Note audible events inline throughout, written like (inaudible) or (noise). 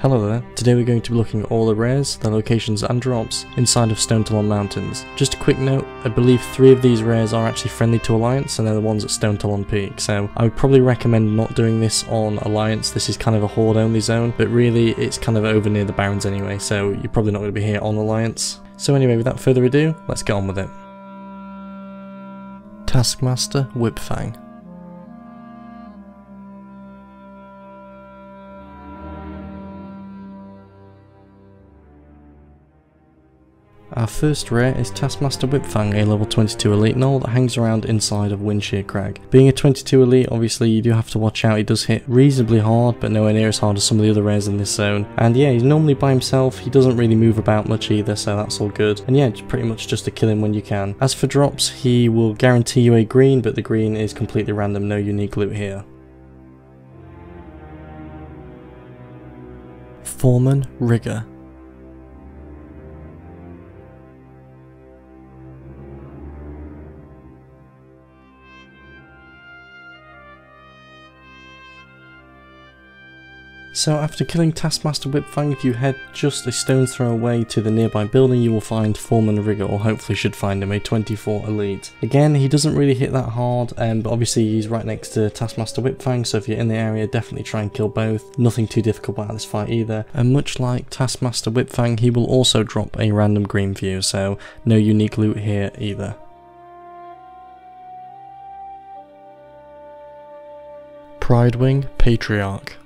Hello there, today we're going to be looking at all the rares, their locations and drops inside of Stonetalon Mountains. Just a quick note, I believe three of these rares are actually friendly to Alliance and they're the ones at Stonetalon Peak, so I would probably recommend not doing this on Alliance, this is kind of a horde only zone, but really it's kind of over near the Barrens anyway, so you're probably not going to be here on Alliance. So anyway, without further ado, let's get on with it. Taskmaster Whipfang Our first rare is Taskmaster Whipfang, a level 22 elite gnoll that hangs around inside of Windshear Crag. Being a 22 elite, obviously you do have to watch out, he does hit reasonably hard, but nowhere near as hard as some of the other rares in this zone. And yeah, he's normally by himself, he doesn't really move about much either, so that's all good. And yeah, it's pretty much just to kill him when you can. As for drops, he will guarantee you a green, but the green is completely random, no unique loot here. Foreman Rigger So after killing Taskmaster Whipfang, if you head just a stone's throw away to the nearby building, you will find Foreman Rigger, or hopefully should find him, a 24 elite. Again, he doesn't really hit that hard, um, but obviously he's right next to Taskmaster Whipfang, so if you're in the area, definitely try and kill both. Nothing too difficult about this fight either. And much like Taskmaster Whipfang, he will also drop a random green view, so no unique loot here either. Pridewing Patriarch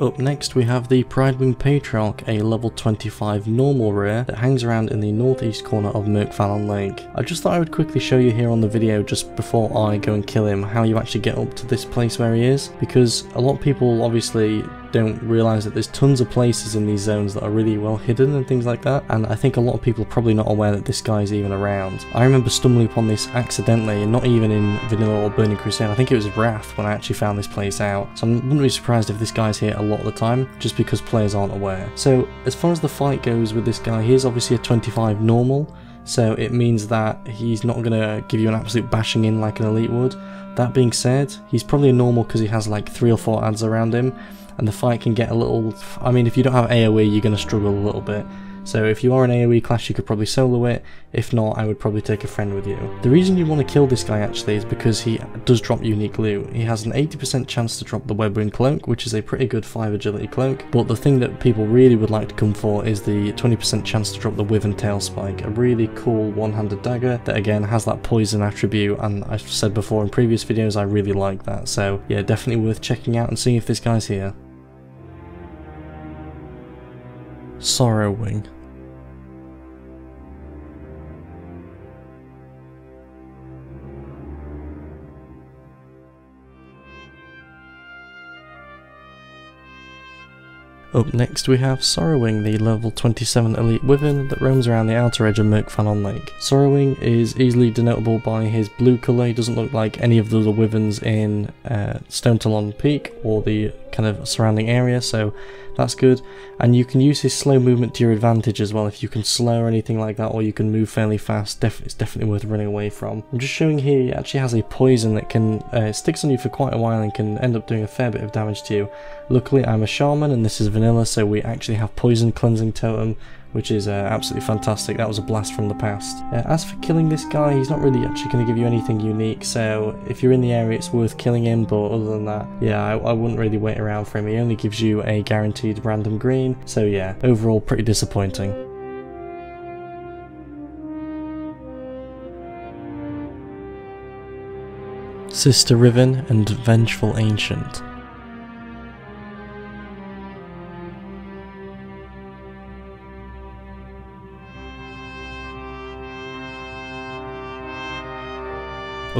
Up next we have the Pridewing Patriarch, a level 25 normal rare that hangs around in the northeast corner of Mirkfallon Lake. I just thought I would quickly show you here on the video just before I go and kill him how you actually get up to this place where he is because a lot of people obviously don't realise that there's tons of places in these zones that are really well hidden and things like that and I think a lot of people are probably not aware that this guy is even around. I remember stumbling upon this accidentally and not even in Vanilla or Burning Crusade, I think it was Wrath when I actually found this place out so I wouldn't be surprised if this guy's here a lot of the time just because players aren't aware. So as far as the fight goes with this guy, he is obviously a 25 normal so it means that he's not going to give you an absolute bashing in like an elite would. That being said, he's probably a normal because he has like three or four ads around him and the fight can get a little... I mean, if you don't have AoE, you're going to struggle a little bit. So if you are an AoE class you could probably solo it, if not I would probably take a friend with you. The reason you want to kill this guy actually is because he does drop unique loot. He has an 80% chance to drop the Webwing Cloak which is a pretty good 5 agility cloak, but the thing that people really would like to come for is the 20% chance to drop the Wyvern Tail Spike, a really cool one-handed dagger that again has that poison attribute and I've said before in previous videos I really like that so yeah definitely worth checking out and seeing if this guy's here. Sorrowwing. Up next we have Sorrowwing, the level 27 elite wyvern that roams around the outer edge of Mirkfallon Lake. Sorrowwing is easily denotable by his blue colour, he doesn't look like any of the other wyverns in uh, Stonetalon Peak or the kind of surrounding area, so that's good. And you can use his slow movement to your advantage as well. If you can slow or anything like that, or you can move fairly fast, def it's definitely worth running away from. I'm just showing here he actually has a poison that can uh, sticks on you for quite a while and can end up doing a fair bit of damage to you. Luckily, I'm a shaman and this is vanilla, so we actually have poison cleansing totem, which is uh, absolutely fantastic. That was a blast from the past. Uh, as for killing this guy, he's not really actually going to give you anything unique, so if you're in the area, it's worth killing him, but other than that, yeah, I, I wouldn't really wait around for him. He only gives you a guaranteed random green, so yeah, overall pretty disappointing. Sister Riven and Vengeful Ancient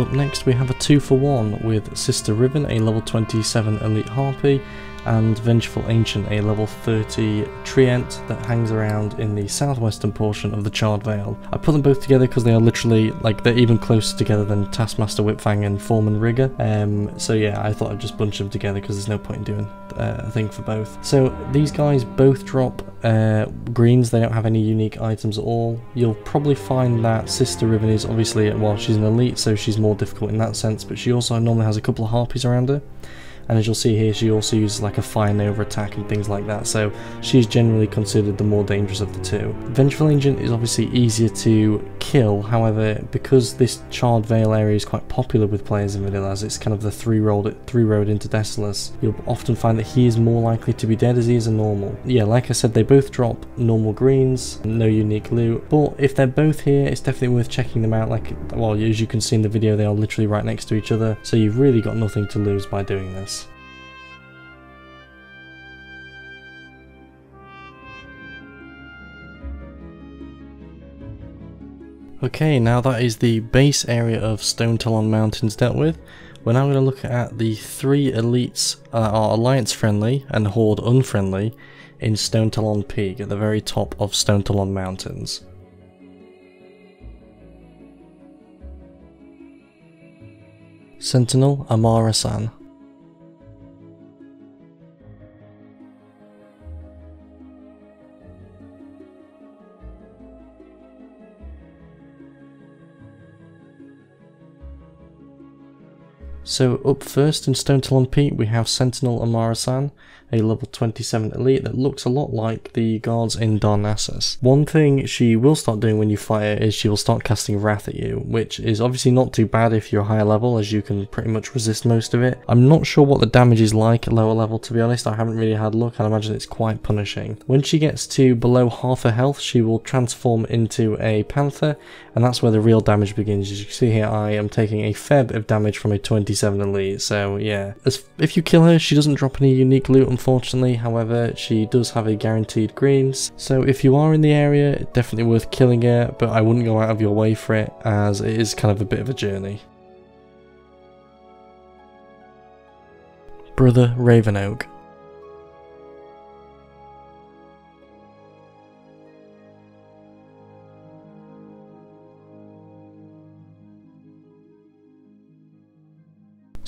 Up next we have a 2 for 1 with Sister Riven, a level 27 Elite Harpy, and Vengeful Ancient, a level 30 Treant that hangs around in the southwestern portion of the Charred Vale. I put them both together because they are literally, like, they're even closer together than Taskmaster Whipfang and Foreman Rigger. Um, so yeah, I thought I'd just bunch them together because there's no point in doing uh, a thing for both. So these guys both drop uh, greens, they don't have any unique items at all. You'll probably find that Sister Riven is obviously, well, she's an elite, so she's more difficult in that sense, but she also normally has a couple of harpies around her and as you'll see here she also uses like a fire nova attack and things like that so she's generally considered the more dangerous of the two. Vengeful Ancient is obviously easier to kill however because this Charred Vale area is quite popular with players in vanilla as it's kind of the three road three road into Desolace you'll often find that he is more likely to be dead as he is a normal. Yeah like I said they both drop normal greens no unique loot but if they're both here it's definitely worth checking them out like well as you can see in the video they are literally right next to each other so you've really got nothing to lose by doing this. Okay, now that is the base area of Stonetalon Mountains dealt with. We're now going to look at the three elites uh, are alliance friendly and horde unfriendly in Stonetalon Peak at the very top of Stonetalon Mountains. Sentinel Amarassan So up first in Stonetalon Peak we have Sentinel Amarassan, a level 27 elite that looks a lot like the guards in Darnassus. One thing she will start doing when you fight her is she will start casting Wrath at you, which is obviously not too bad if you're higher level as you can pretty much resist most of it. I'm not sure what the damage is like at lower level to be honest, I haven't really had a look, I imagine it's quite punishing. When she gets to below half her health she will transform into a panther and that's where the real damage begins. As you can see here I am taking a fair bit of damage from a 27 elite, so yeah. As, if you kill her she doesn't drop any unique loot unfortunately, however she does have a guaranteed greens, so if you are in the area, definitely worth killing her, but I wouldn't go out of your way for it, as it is kind of a bit of a journey. Brother Ravenoak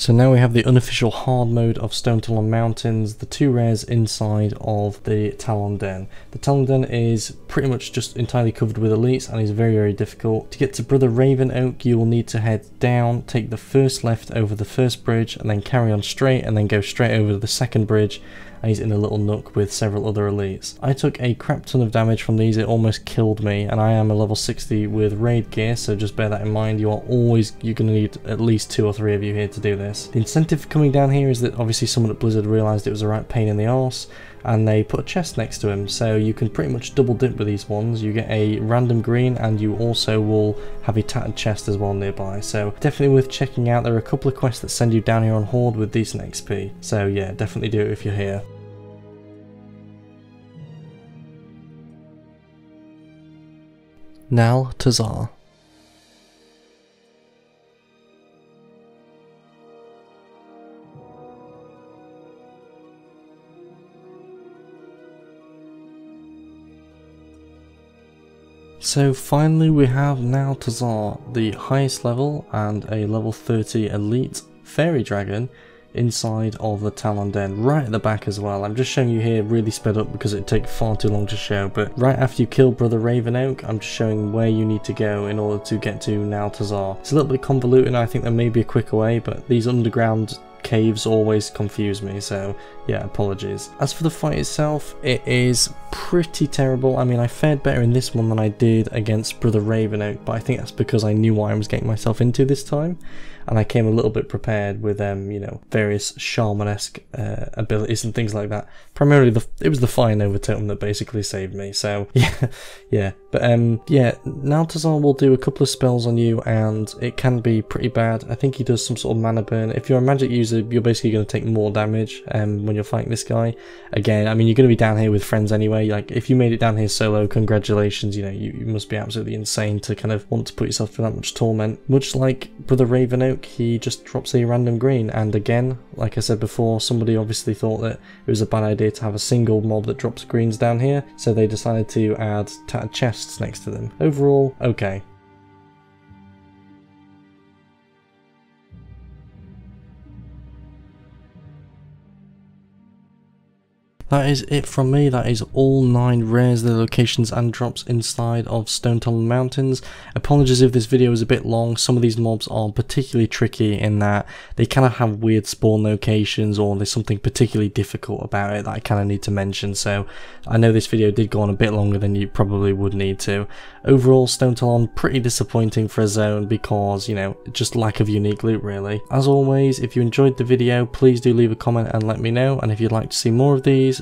So now we have the unofficial hard mode of Stonetalon Mountains, the two rares inside of the Talon Den. The Talon Den is pretty much just entirely covered with elites and is very very difficult. To get to Brother Ravenoak you will need to head down, take the first left over the first bridge and then carry on straight and then go straight over the second bridge and he's in a little nook with several other elites. I took a crap ton of damage from these, it almost killed me, and I am a level 60 with raid gear, so just bear that in mind, you are always, you're going to need at least two or three of you here to do this. The incentive coming down here is that obviously someone at Blizzard realised it was a right pain in the arse, and they put a chest next to him. So you can pretty much double dip with these ones. You get a random green and you also will have a tattered chest as well nearby. So definitely worth checking out. There are a couple of quests that send you down here on horde with decent xp so yeah definitely do it if you're here Nal'taszar. So finally we have Nal'taszar, the highest level and a level 30 elite fairy dragon inside of the Talon Den, right at the back as well. I'm just showing you here really sped up because it'd take far too long to show, but right after you kill Brother Ravenoak, I'm just showing where you need to go in order to get to Nal'taszar. It's a little bit convoluted, I think there may be a quicker way, but these underground caves always confuse me, so yeah, apologies. As for the fight itself, it is pretty terrible. I mean, I fared better in this one than I did against Brother Ravenoak, but I think that's because I knew what I was getting myself into this time and I came a little bit prepared with um, you know, various shamanesque uh, abilities and things like that. Primarily, the it was the fire nova totem that basically saved me. So (laughs) yeah, yeah. But um, yeah, Nal'taszar will do a couple of spells on you, and it can be pretty bad. I think he does some sort of mana burn. If you're a magic user you're basically going to take more damage um, when you're fighting this guy. Again, I mean, you're going to be down here with friends anyway. Like, if you made it down here solo, congratulations. You know, you, you must be absolutely insane to kind of want to put yourself through that much torment. Much like Brother Ravenoak, he just drops a random green. And again, like I said before, somebody obviously thought that it was a bad idea to have a single mob that drops greens down here, so they decided to add tattered chests next to them. Overall, okay. That is it from me, that is all 9 rares, the locations and drops inside of Stonetalon Mountains. Apologies if this video is a bit long, some of these mobs are particularly tricky in that they kind of have weird spawn locations or there's something particularly difficult about it that I kind of need to mention, so I know this video did go on a bit longer than you probably would need to. Overall, Stonetalon pretty disappointing for a zone because, you know, just lack of unique loot really. As always, if you enjoyed the video, please do leave a comment and let me know, and if you'd like to see more of these,